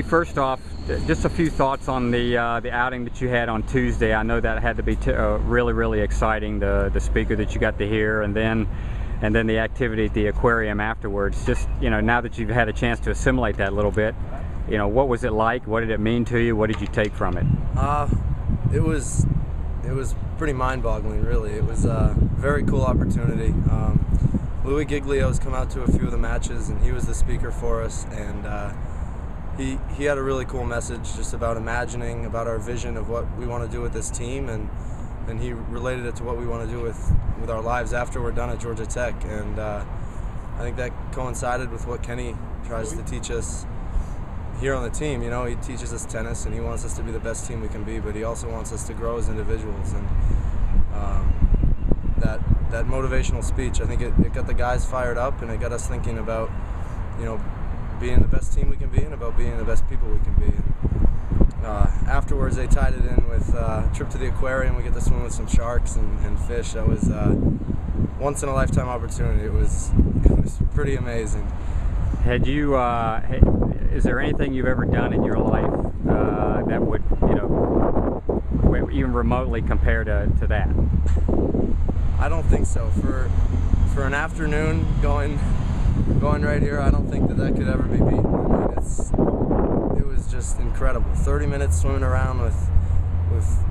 First off, just a few thoughts on the uh, the outing that you had on Tuesday. I know that had to be uh, really really exciting. The the speaker that you got to hear, and then and then the activity at the aquarium afterwards. Just you know, now that you've had a chance to assimilate that a little bit, you know, what was it like? What did it mean to you? What did you take from it? Uh, it was it was pretty mind-boggling, really. It was a very cool opportunity. Um, Louis Giglio's come out to a few of the matches, and he was the speaker for us, and. Uh, he, he had a really cool message just about imagining, about our vision of what we want to do with this team, and and he related it to what we want to do with, with our lives after we're done at Georgia Tech. And uh, I think that coincided with what Kenny tries to teach us here on the team. You know, he teaches us tennis, and he wants us to be the best team we can be, but he also wants us to grow as individuals. And um, that that motivational speech, I think it, it got the guys fired up, and it got us thinking about, you know, being the best team we can be and about being the best people we can be. And, uh, afterwards, they tied it in with uh, a trip to the aquarium. We get to swim with some sharks and, and fish. That was uh, once in a lifetime opportunity. It was it was pretty amazing. Had you? Uh, is there anything you've ever done in your life uh, that would you know even remotely compare to, to that? I don't think so. For for an afternoon going going right here, I don't think that that could ever be beaten. I mean, it's it was just incredible. 30 minutes swimming around with with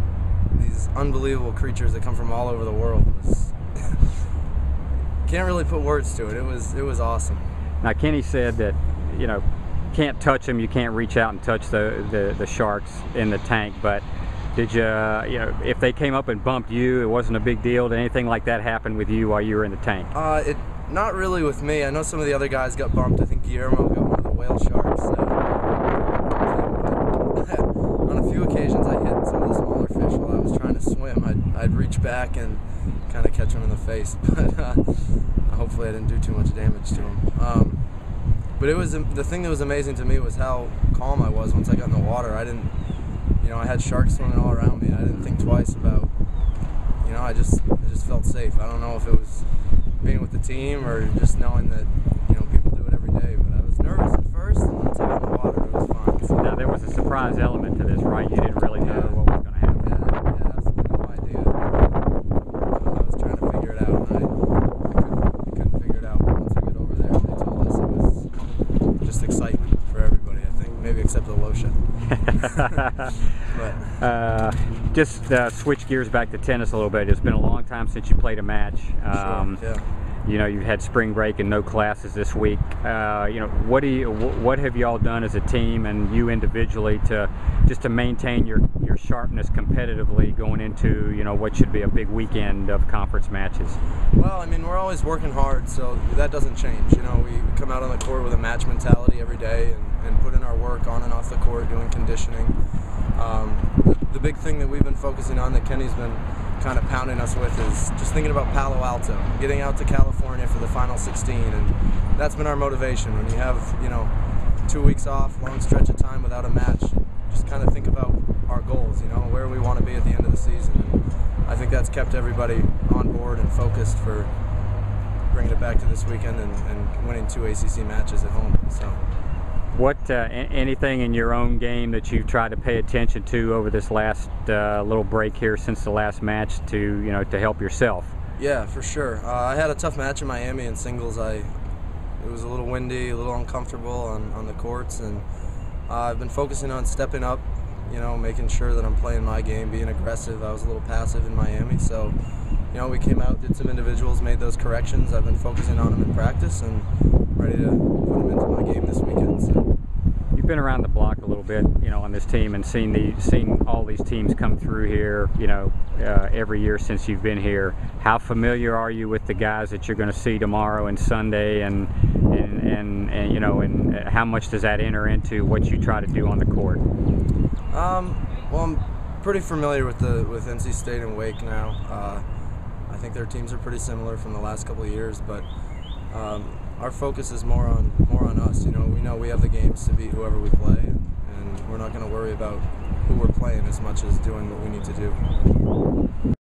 these unbelievable creatures that come from all over the world. Was, can't really put words to it. It was it was awesome. Now Kenny said that you know can't touch them. You can't reach out and touch the, the, the sharks in the tank, but did you, you know, if they came up and bumped you, it wasn't a big deal. Did anything like that happen with you while you were in the tank? Uh, it not really with me. I know some of the other guys got bumped. I think Guillermo got one of the whale sharks. Uh, on a few occasions, I hit some of the smaller fish while I was trying to swim. I'd, I'd reach back and kind of catch them in the face, but uh, hopefully I didn't do too much damage to them. Um, but it was the thing that was amazing to me was how calm I was once I got in the water. I didn't, you know, I had sharks swimming all around me. I didn't think twice about, you know, I just I just felt safe. I don't know if it was being with the team or just knowing that you know people do it every day. But I was nervous at first, and once I got in the water, it was fine. So. Now there was a surprise element to this, right? You didn't really know yeah. what was going to happen. Yeah, yeah, absolutely no idea. I was trying to figure it out, and I, I, couldn't, I couldn't figure it out. Once we got over there, they told us it was just excitement for everybody. I think maybe except the lotion. but. Uh, just uh, switch gears back to tennis a little bit. It's been a long time since you played a match. Um, sure, yeah. You know, you've had spring break and no classes this week. Uh, you know, what do you, what have you all done as a team and you individually to just to maintain your your sharpness competitively going into you know what should be a big weekend of conference matches? Well, I mean, we're always working hard, so that doesn't change. You know, we come out on the court with a match mentality every day and, and put in our work on and off the court, doing conditioning. Um, the big thing that we've been focusing on that Kenny's been kind of pounding us with is just thinking about Palo Alto, getting out to California for the final 16, and that's been our motivation. When you have, you know, two weeks off, long stretch of time without a match, just kind of think about our goals, you know, where we want to be at the end of the season. And I think that's kept everybody on board and focused for bringing it back to this weekend and, and winning two ACC matches at home. So. What uh, anything in your own game that you've tried to pay attention to over this last uh, little break here since the last match to you know to help yourself? Yeah, for sure. Uh, I had a tough match in Miami in singles. I it was a little windy, a little uncomfortable on, on the courts, and uh, I've been focusing on stepping up. You know, making sure that I'm playing my game, being aggressive. I was a little passive in Miami, so you know we came out, did some individuals, made those corrections. I've been focusing on them in practice and ready to put them into my game this weekend. So. You've been around the block a little bit, you know, on this team and seen the seen all these teams come through here, you know, uh, every year since you've been here. How familiar are you with the guys that you're going to see tomorrow and Sunday, and and, and and you know, and how much does that enter into what you try to do on the court? Um, well, I'm pretty familiar with the with NC State and Wake now. Uh, I think their teams are pretty similar from the last couple of years, but um, our focus is more on more on us. You know, we know we have the games to beat whoever we play, and, and we're not going to worry about who we're playing as much as doing what we need to do.